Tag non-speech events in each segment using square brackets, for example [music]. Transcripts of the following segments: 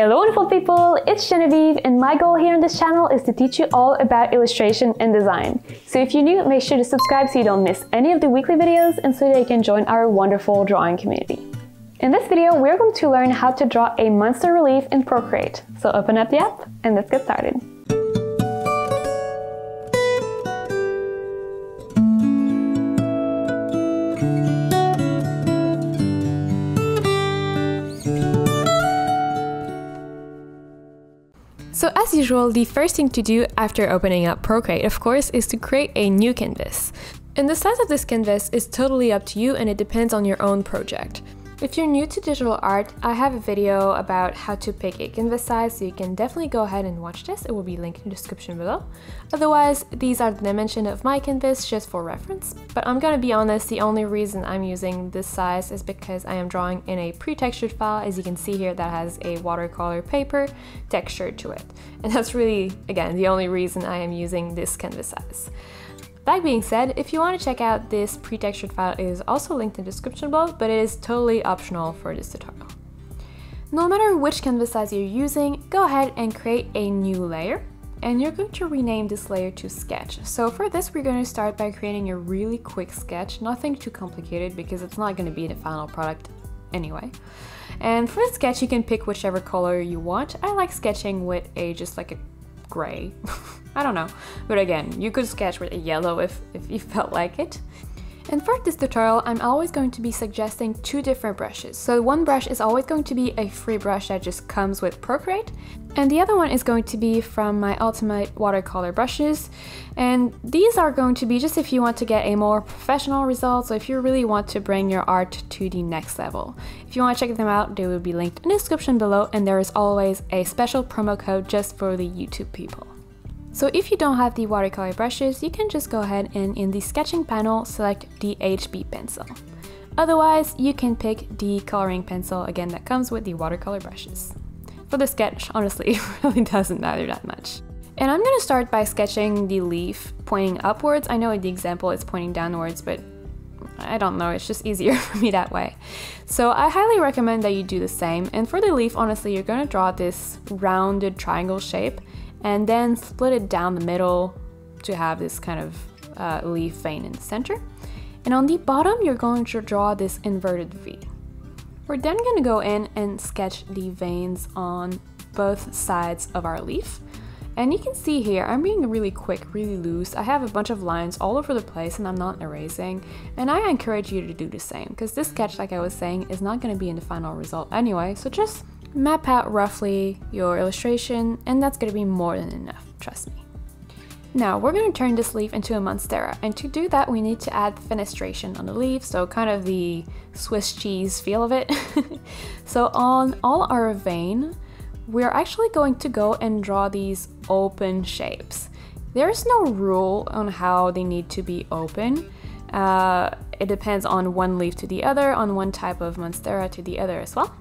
Hello wonderful people, it's Genevieve and my goal here on this channel is to teach you all about illustration and design. So if you're new, make sure to subscribe so you don't miss any of the weekly videos and so that you can join our wonderful drawing community. In this video, we're going to learn how to draw a monstera leaf in Procreate. So open up the app and let's get started. So as usual, the first thing to do after opening up Procreate, of course, is to create a new canvas. And the size of this canvas is totally up to you and it depends on your own project. If you're new to digital art, I have a video about how to pick a canvas size, so you can definitely go ahead and watch this. It will be linked in the description below. Otherwise, these are the dimensions of my canvas just for reference. But I'm gonna be honest, the only reason I'm using this size is because I am drawing in a pre-textured file, as you can see here, that has a watercolor paper texture to it. And that's really, again, the only reason I am using this canvas size. That being said, if you want to check out this pre-textured file it is also linked in the description below, but it is totally optional for this tutorial. No matter which canvas size you're using, go ahead and create a new layer and you're going to rename this layer to sketch. So for this, we're going to start by creating a really quick sketch, nothing too complicated because it's not going to be the final product anyway. And for the sketch, you can pick whichever color you want. I like sketching with a just like a gray. [laughs] I don't know. But again, you could sketch with a yellow if, if you [laughs] felt like it. And for this tutorial, I'm always going to be suggesting two different brushes. So one brush is always going to be a free brush that just comes with Procreate, and the other one is going to be from my Ultimate watercolor brushes. And these are going to be just if you want to get a more professional result, so if you really want to bring your art to the next level. If you want to check them out, they will be linked in the description below, and there is always a special promo code just for the YouTube people. So if you don't have the watercolor brushes, you can just go ahead and in the sketching panel, select the HB pencil. Otherwise, you can pick the coloring pencil again that comes with the watercolor brushes. For the sketch, honestly, [laughs] it really doesn't matter that much. And I'm gonna start by sketching the leaf pointing upwards. I know the example is pointing downwards, but I don't know, it's just easier [laughs] for me that way. So I highly recommend that you do the same. And for the leaf, honestly, you're gonna draw this rounded triangle shape and then split it down the middle to have this kind of uh, leaf vein in the center. And on the bottom, you're going to draw this inverted V. We're then going to go in and sketch the veins on both sides of our leaf. And you can see here, I'm being really quick, really loose. I have a bunch of lines all over the place and I'm not erasing. And I encourage you to do the same because this sketch, like I was saying, is not going to be in the final result anyway. So just map out roughly your illustration and that's going to be more than enough, trust me. Now we're going to turn this leaf into a monstera and to do that we need to add fenestration on the leaf, so kind of the Swiss cheese feel of it. [laughs] so on all our vein, we're actually going to go and draw these open shapes. There's no rule on how they need to be open. Uh, it depends on one leaf to the other, on one type of monstera to the other as well.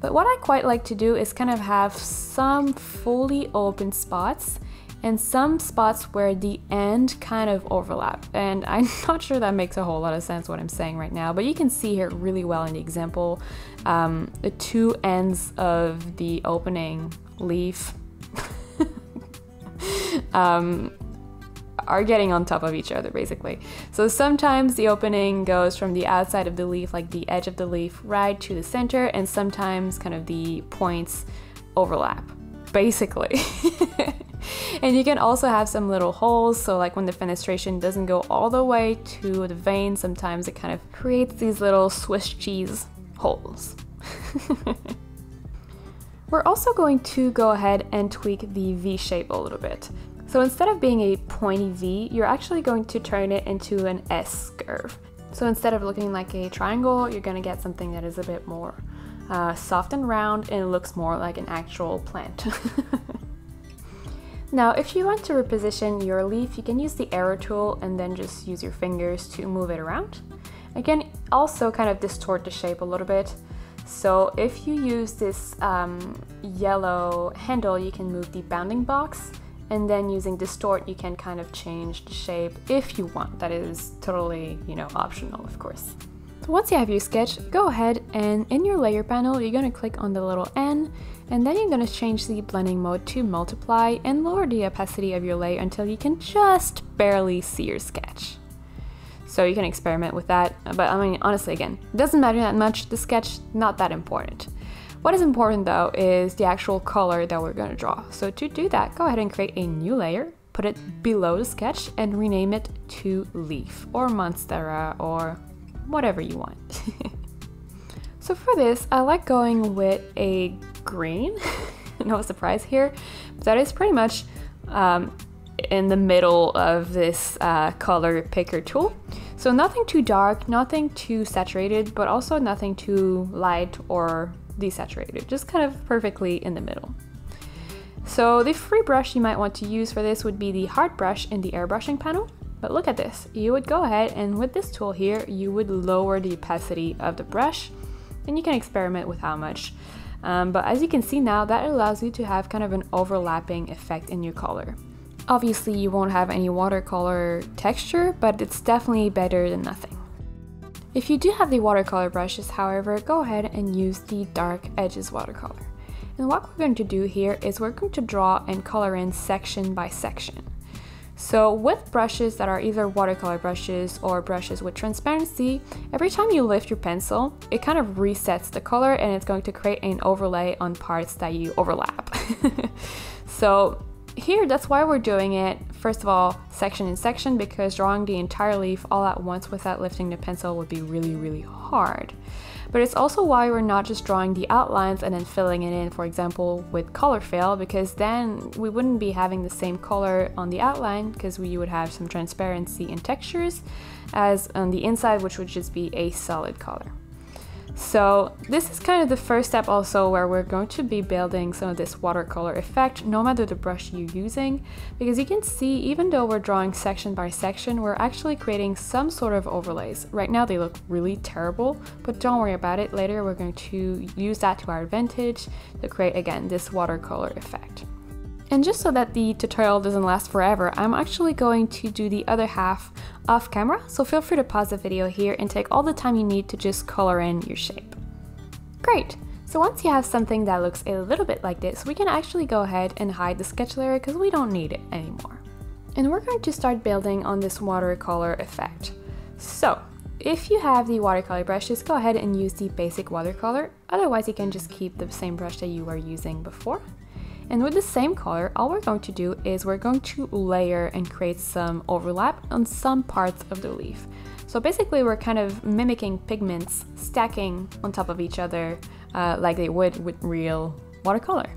But what I quite like to do is kind of have some fully open spots and some spots where the end kind of overlap. And I'm [laughs] not sure that makes a whole lot of sense what I'm saying right now, but you can see here really well in the example, um, the two ends of the opening leaf [laughs] um, are getting on top of each other basically. So sometimes the opening goes from the outside of the leaf, like the edge of the leaf, right to the center, and sometimes kind of the points overlap, basically. [laughs] and you can also have some little holes, so like when the fenestration doesn't go all the way to the vein, sometimes it kind of creates these little Swiss cheese holes. [laughs] We're also going to go ahead and tweak the V shape a little bit. So instead of being a pointy V, you're actually going to turn it into an S curve. So instead of looking like a triangle, you're gonna get something that is a bit more uh, soft and round and looks more like an actual plant. [laughs] now, if you want to reposition your leaf, you can use the arrow tool and then just use your fingers to move it around. Again, also kind of distort the shape a little bit. So if you use this um, yellow handle, you can move the bounding box and then using distort you can kind of change the shape if you want. That is totally, you know, optional of course. So once you have your sketch, go ahead and in your layer panel you're going to click on the little N And then you're going to change the blending mode to multiply and lower the opacity of your layer until you can just barely see your sketch. So you can experiment with that, but I mean, honestly, again, it doesn't matter that much, the sketch, not that important. What is important though is the actual color that we're to draw. So to do that, go ahead and create a new layer, put it below the sketch and rename it to Leaf or Monstera or whatever you want. [laughs] so for this, I like going with a green. [laughs] no surprise here. But that is pretty much um, in the middle of this uh, color picker tool. So nothing too dark, nothing too saturated, but also nothing too light or desaturated, just kind of perfectly in the middle. So the free brush you might want to use for this would be the hard brush in the airbrushing panel. But look at this, you would go ahead and with this tool here, you would lower the opacity of the brush and you can experiment with how much. Um, but as you can see now, that allows you to have kind of an overlapping effect in your color. Obviously you won't have any watercolor texture, but it's definitely better than nothing. If you do have the watercolor brushes, however, go ahead and use the Dark Edges watercolor. And what we're going to do here is we're going to draw and color in section by section. So with brushes that are either watercolor brushes or brushes with transparency, every time you lift your pencil, it kind of resets the color and it's going to create an overlay on parts that you overlap. [laughs] so here, that's why we're doing it, first of all, section in section, because drawing the entire leaf all at once without lifting the pencil would be really, really hard. But it's also why we're not just drawing the outlines and then filling it in, for example, with color fill, because then we wouldn't be having the same color on the outline, because we would have some transparency and textures, as on the inside, which would just be a solid color. So this is kind of the first step also where we're going to be building some of this watercolor effect no matter the brush you're using because you can see even though we're drawing section by section we're actually creating some sort of overlays. Right now they look really terrible but don't worry about it later we're going to use that to our advantage to create again this watercolor effect. And just so that the tutorial doesn't last forever, I'm actually going to do the other half off camera, so feel free to pause the video here and take all the time you need to just color in your shape. Great! So once you have something that looks a little bit like this, we can actually go ahead and hide the sketch layer because we don't need it anymore. And we're going to start building on this watercolor effect. So, if you have the watercolor brushes, go ahead and use the basic watercolor, otherwise you can just keep the same brush that you were using before. And with the same color, all we're going to do is we're going to layer and create some overlap on some parts of the leaf. So basically we're kind of mimicking pigments stacking on top of each other uh, like they would with real watercolor.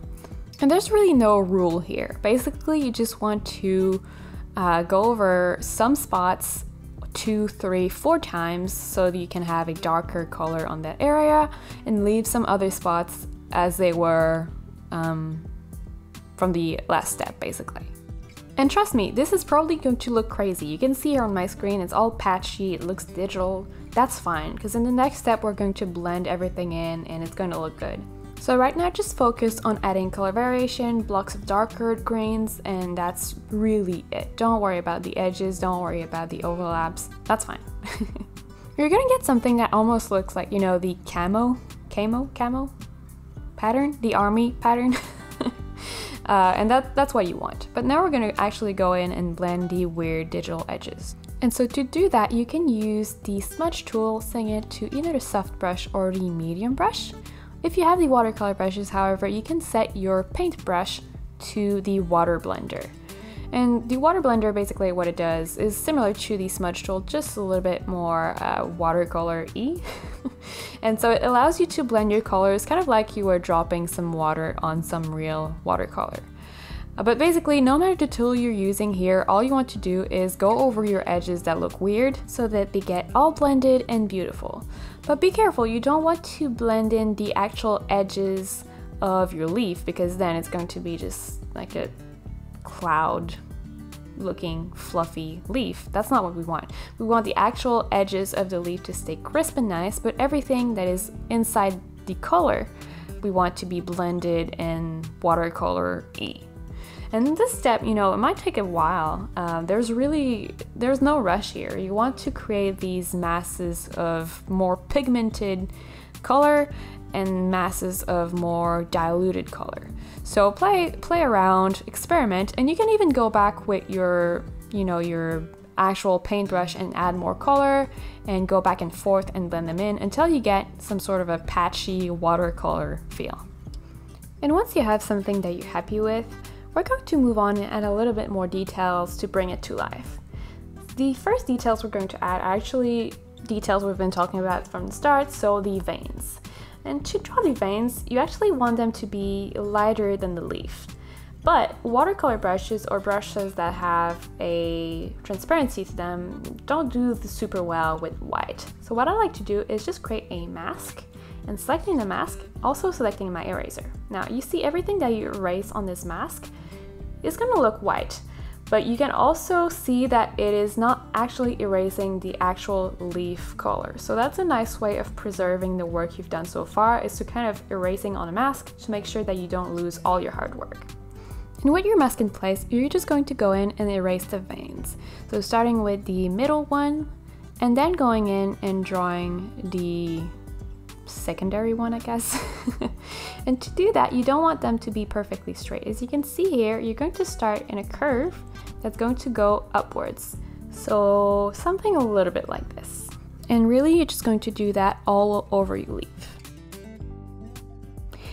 And there's really no rule here. Basically you just want to uh, go over some spots two, three, four times so that you can have a darker color on that area and leave some other spots as they were um, from the last step basically. And trust me, this is probably going to look crazy. You can see here on my screen, it's all patchy, it looks digital. That's fine, because in the next step we're going to blend everything in and it's going to look good. So right now just focus on adding color variation, blocks of darker greens, and that's really it. Don't worry about the edges, don't worry about the overlaps, that's fine. [laughs] You're gonna get something that almost looks like, you know, the camo, camo, camo pattern, the army pattern. [laughs] Uh, and that, that's what you want. But now we're going to actually go in and blend the weird digital edges. And so to do that, you can use the smudge tool, setting it to either the soft brush or the medium brush. If you have the watercolor brushes, however, you can set your paintbrush to the water blender. And the water blender, basically what it does is similar to the smudge tool, just a little bit more uh, watercolor-y. [laughs] and so it allows you to blend your colors kind of like you were dropping some water on some real watercolor. Uh, but basically, no matter the tool you're using here, all you want to do is go over your edges that look weird so that they get all blended and beautiful. But be careful, you don't want to blend in the actual edges of your leaf because then it's going to be just like a cloud looking fluffy leaf. That's not what we want. We want the actual edges of the leaf to stay crisp and nice, but everything that is inside the color we want to be blended in watercolor E. And this step, you know, it might take a while. Uh, there's really, there's no rush here. You want to create these masses of more pigmented color and masses of more diluted color. So play play around, experiment, and you can even go back with your, you know, your actual paintbrush and add more color and go back and forth and blend them in until you get some sort of a patchy watercolor feel. And once you have something that you're happy with, we're going to move on and add a little bit more details to bring it to life. The first details we're going to add are actually details we've been talking about from the start, so the veins. And to draw the veins, you actually want them to be lighter than the leaf. But watercolor brushes or brushes that have a transparency to them don't do super well with white. So what I like to do is just create a mask and selecting the mask, also selecting my eraser. Now you see everything that you erase on this mask is gonna look white, but you can also see that it is not actually erasing the actual leaf color. So that's a nice way of preserving the work you've done so far is to kind of erasing on a mask to make sure that you don't lose all your hard work. And with your mask in place, you're just going to go in and erase the veins. So starting with the middle one, and then going in and drawing the secondary one, I guess. [laughs] and to do that, you don't want them to be perfectly straight. As you can see here, you're going to start in a curve that's going to go upwards. So something a little bit like this. And really, you're just going to do that all over your leaf.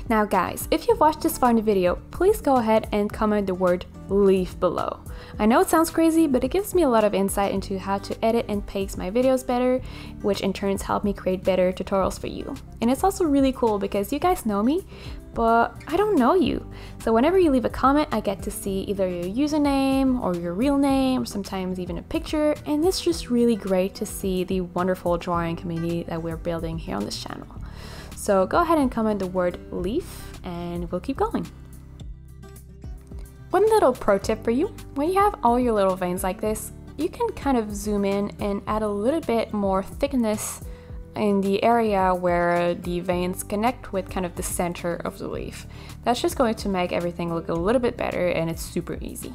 Now guys, if you've watched this far in the video, please go ahead and comment the word leaf below. I know it sounds crazy, but it gives me a lot of insight into how to edit and pace my videos better, which in turns help me create better tutorials for you. And it's also really cool because you guys know me, but I don't know you. So whenever you leave a comment, I get to see either your username or your real name, or sometimes even a picture, and it's just really great to see the wonderful drawing community that we're building here on this channel. So go ahead and comment the word leaf and we'll keep going. One little pro tip for you, when you have all your little veins like this, you can kind of zoom in and add a little bit more thickness in the area where the veins connect with kind of the center of the leaf. That's just going to make everything look a little bit better and it's super easy.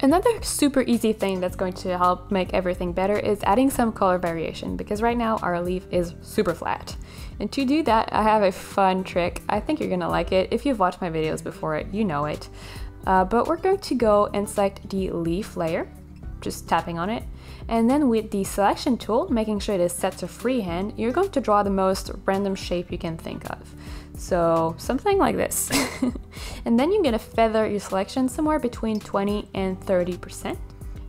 Another super easy thing that's going to help make everything better is adding some color variation because right now our leaf is super flat. And to do that, I have a fun trick. I think you're gonna like it. If you've watched my videos before, you know it. Uh, but we're going to go and select the leaf layer, just tapping on it. And then with the selection tool, making sure it is set to freehand, you're going to draw the most random shape you can think of. So something like this. [laughs] and then you're gonna feather your selection somewhere between 20 and 30%.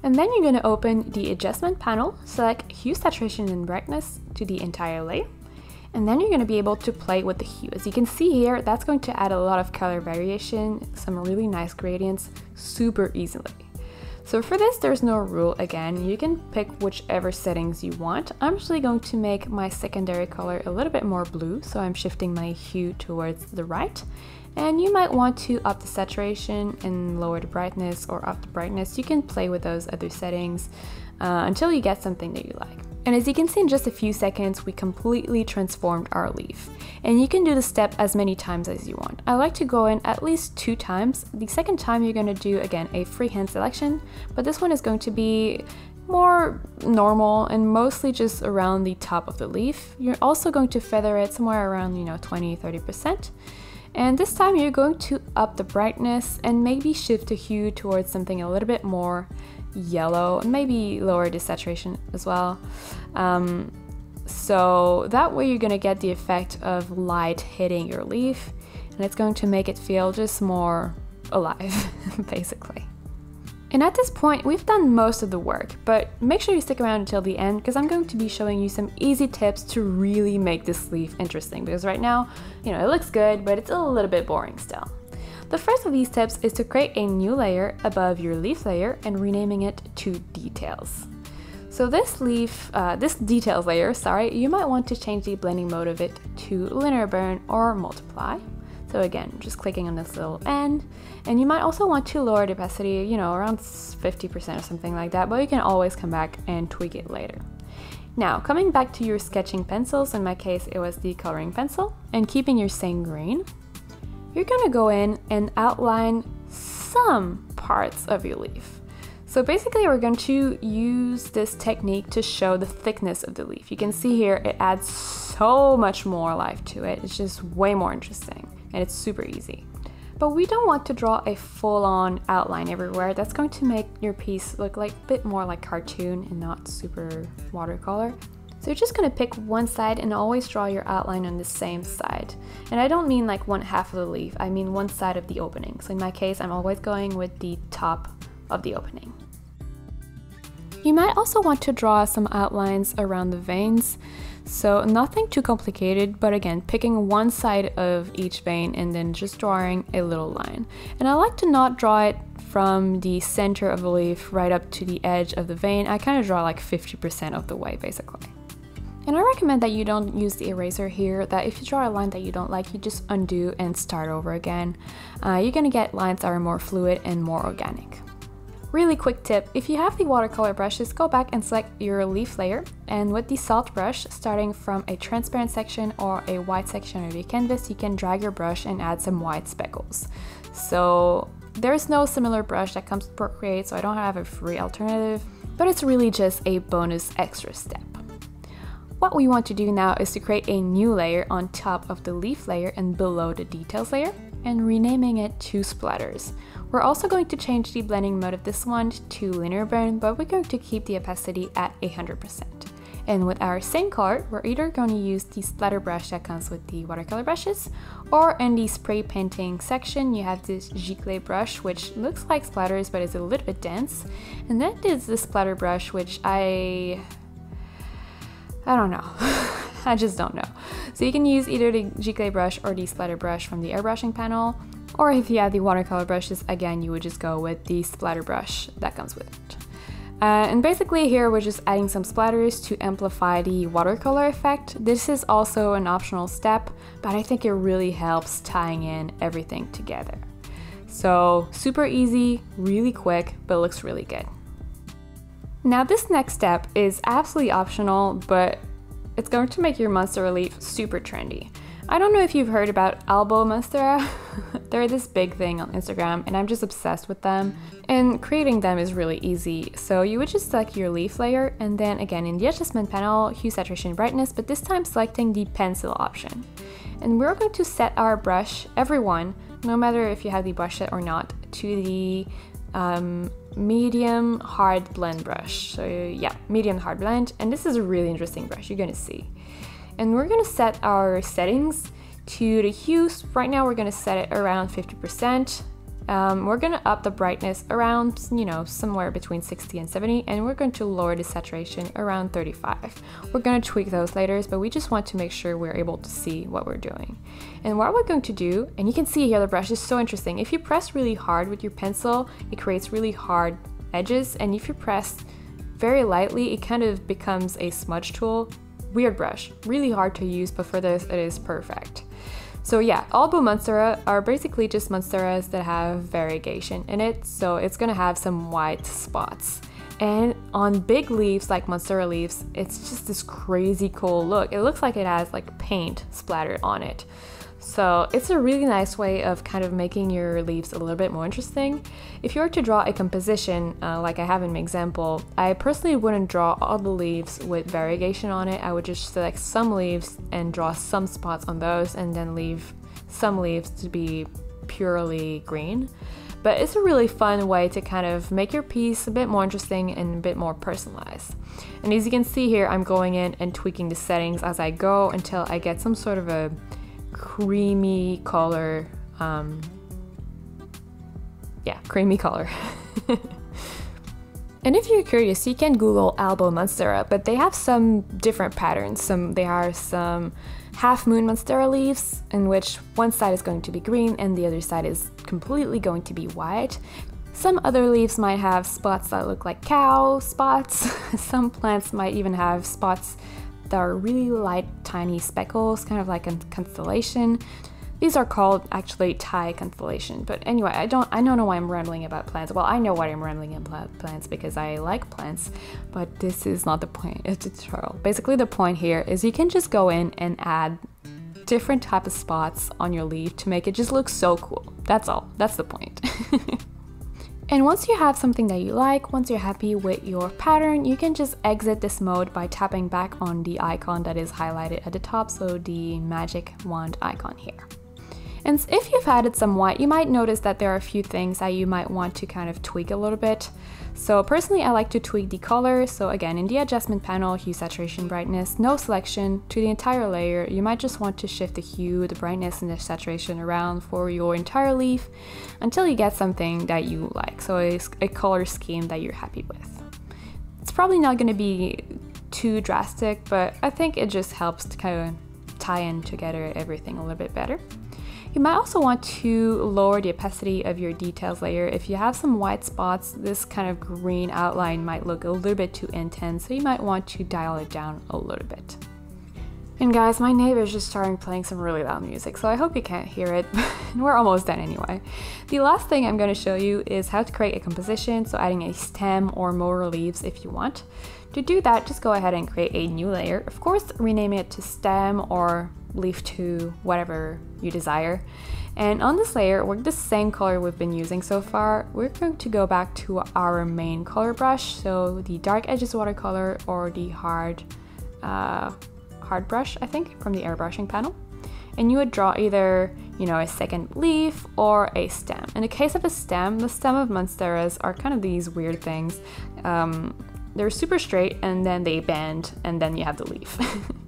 And then you're gonna open the adjustment panel, select hue, saturation, and brightness to the entire layer. And then you're gonna be able to play with the hue. As you can see here, that's going to add a lot of color variation, some really nice gradients super easily. So for this, there's no rule again, you can pick whichever settings you want. I'm actually going to make my secondary color a little bit more blue, so I'm shifting my hue towards the right. And you might want to up the saturation and lower the brightness or up the brightness. You can play with those other settings uh, until you get something that you like. And as you can see in just a few seconds, we completely transformed our leaf. And you can do the step as many times as you want. I like to go in at least two times. The second time you're going to do, again, a freehand selection, but this one is going to be more normal and mostly just around the top of the leaf. You're also going to feather it somewhere around, you know, 20-30%. And this time you're going to up the brightness and maybe shift the hue towards something a little bit more yellow and maybe lower the saturation as well. Um, so that way you're gonna get the effect of light hitting your leaf and it's going to make it feel just more alive, [laughs] basically. And at this point, we've done most of the work, but make sure you stick around until the end because I'm going to be showing you some easy tips to really make this leaf interesting because right now, you know, it looks good, but it's a little bit boring still. The first of these tips is to create a new layer above your leaf layer and renaming it to details. So this leaf, uh, this details layer, sorry, you might want to change the blending mode of it to linear burn or multiply. So again, just clicking on this little N. And you might also want to lower the opacity, you know, around 50% or something like that, but you can always come back and tweak it later. Now, coming back to your sketching pencils, in my case it was the coloring pencil, and keeping your same grain, you're gonna go in and outline some parts of your leaf. So basically we're going to use this technique to show the thickness of the leaf. You can see here it adds so much more life to it. It's just way more interesting and it's super easy. But we don't want to draw a full-on outline everywhere. That's going to make your piece look like a bit more like cartoon and not super watercolor. So you're just gonna pick one side and always draw your outline on the same side. And I don't mean like one half of the leaf, I mean one side of the opening. So in my case, I'm always going with the top of the opening. You might also want to draw some outlines around the veins. So nothing too complicated, but again, picking one side of each vein and then just drawing a little line. And I like to not draw it from the center of the leaf right up to the edge of the vein. I kind of draw like 50% of the way basically. And I recommend that you don't use the eraser here, that if you draw a line that you don't like, you just undo and start over again. Uh, you're gonna get lines that are more fluid and more organic. Really quick tip, if you have the watercolor brushes, go back and select your leaf layer and with the salt brush, starting from a transparent section or a white section of your canvas, you can drag your brush and add some white speckles. So there's no similar brush that comes with Procreate, so I don't have a free alternative, but it's really just a bonus extra step. What we want to do now is to create a new layer on top of the leaf layer and below the details layer and renaming it to splatters. We're also going to change the blending mode of this one to linear burn, but we're going to keep the opacity at 100%. And with our same color, we're either going to use the splatter brush that comes with the watercolor brushes, or in the spray painting section, you have this Giclée brush, which looks like splatters, but is a little bit dense. And then there's the splatter brush, which I... I don't know. [laughs] I just don't know. So you can use either the Giclée brush or the splatter brush from the airbrushing panel. Or if you have the watercolor brushes, again, you would just go with the splatter brush that comes with it. Uh, and basically here we're just adding some splatters to amplify the watercolor effect. This is also an optional step, but I think it really helps tying in everything together. So super easy, really quick, but looks really good. Now this next step is absolutely optional, but it's going to make your monstera leaf super trendy. I don't know if you've heard about Albo Monstera. [laughs] They're this big thing on Instagram and I'm just obsessed with them. And creating them is really easy. So you would just select your leaf layer and then again in the adjustment panel, hue, saturation, brightness, but this time selecting the pencil option. And we're going to set our brush, everyone, no matter if you have the brush set or not, to the um, medium hard blend brush. So yeah, medium hard blend. And this is a really interesting brush, you're gonna see and we're gonna set our settings to the hues. Right now we're gonna set it around 50%. Um, we're gonna up the brightness around, you know, somewhere between 60 and 70, and we're going to lower the saturation around 35. We're gonna tweak those later, but we just want to make sure we're able to see what we're doing. And what we're going to do, and you can see here the brush is so interesting. If you press really hard with your pencil, it creates really hard edges, and if you press very lightly, it kind of becomes a smudge tool Weird brush, really hard to use, but for this it is perfect. So yeah, Albo Monstera are basically just Monsteras that have variegation in it, so it's gonna have some white spots. And on big leaves like Monstera leaves, it's just this crazy cool look. It looks like it has like paint splattered on it. So it's a really nice way of kind of making your leaves a little bit more interesting. If you were to draw a composition, uh, like I have in my example, I personally wouldn't draw all the leaves with variegation on it. I would just select some leaves and draw some spots on those and then leave some leaves to be purely green. But it's a really fun way to kind of make your piece a bit more interesting and a bit more personalized. And as you can see here, I'm going in and tweaking the settings as I go until I get some sort of a creamy color. Um, yeah, creamy color. [laughs] and if you're curious, you can Google Albo Monstera, but they have some different patterns. Some They are some half moon Monstera leaves, in which one side is going to be green and the other side is completely going to be white. Some other leaves might have spots that look like cow spots. [laughs] Some plants might even have spots that are really light, tiny speckles, kind of like a constellation. These are called actually Thai constellation. But anyway, I don't I don't know why I'm rambling about plants. Well, I know why I'm rambling about plants because I like plants, but this is not the point of the tutorial. Basically, the point here is you can just go in and add different type of spots on your leaf to make it just look so cool. That's all. That's the point. [laughs] And once you have something that you like, once you're happy with your pattern, you can just exit this mode by tapping back on the icon that is highlighted at the top, so the magic wand icon here. And if you've added some white, you might notice that there are a few things that you might want to kind of tweak a little bit. So personally, I like to tweak the color. So again, in the adjustment panel, hue, saturation, brightness, no selection to the entire layer. You might just want to shift the hue, the brightness, and the saturation around for your entire leaf until you get something that you like. So it's a color scheme that you're happy with. It's probably not going to be too drastic, but I think it just helps to kind of tie in together everything a little bit better. You might also want to lower the opacity of your details layer. If you have some white spots, this kind of green outline might look a little bit too intense, so you might want to dial it down a little bit. And guys, my neighbors just started playing some really loud music, so I hope you can't hear it, [laughs] we're almost done anyway. The last thing I'm going to show you is how to create a composition, so adding a stem or more leaves if you want. To do that, just go ahead and create a new layer. Of course, rename it to stem or leaf to whatever you desire. And on this layer, with the same color we've been using so far, we're going to go back to our main color brush, so the dark edges watercolor or the hard, uh, hard brush, I think, from the airbrushing panel. And you would draw either, you know, a second leaf or a stem. In the case of a stem, the stem of Monsteras are kind of these weird things. Um, they're super straight and then they bend and then you have the leaf. [laughs]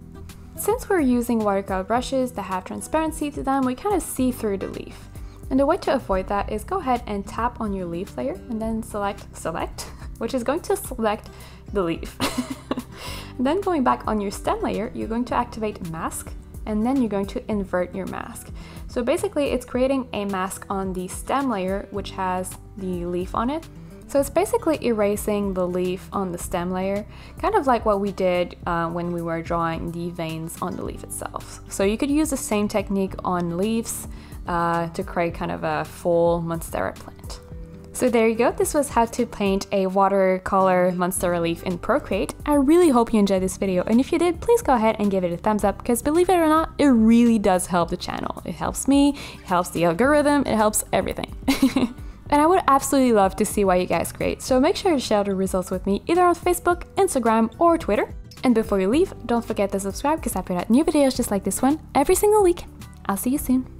Since we're using watercolor brushes that have transparency to them, we kind of see through the leaf. And the way to avoid that is go ahead and tap on your leaf layer and then select select, [laughs] which is going to select the leaf. [laughs] then going back on your stem layer, you're going to activate mask and then you're going to invert your mask. So basically it's creating a mask on the stem layer which has the leaf on it so it's basically erasing the leaf on the stem layer, kind of like what we did uh, when we were drawing the veins on the leaf itself. So you could use the same technique on leaves uh, to create kind of a full Monstera plant. So there you go, this was how to paint a watercolor Monstera leaf in Procreate. I really hope you enjoyed this video and if you did, please go ahead and give it a thumbs up because believe it or not, it really does help the channel. It helps me, it helps the algorithm, it helps everything. [laughs] And I would absolutely love to see what you guys create, so make sure to share the results with me either on Facebook, Instagram, or Twitter. And before you leave, don't forget to subscribe because I put out new videos just like this one every single week. I'll see you soon.